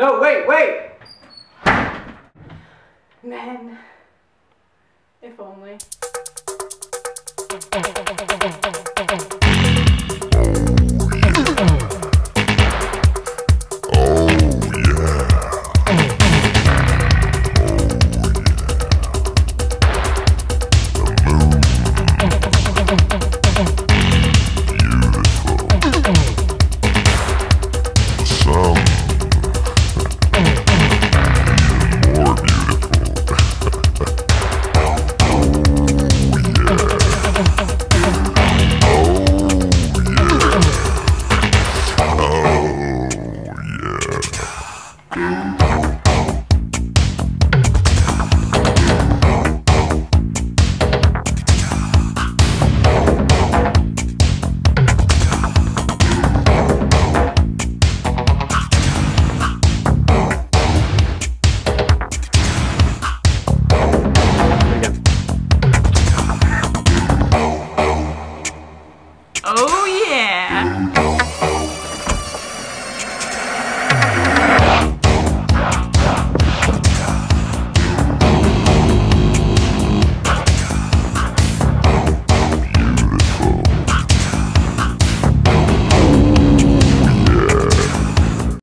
No, wait, wait! Men. If only. Oh yeah!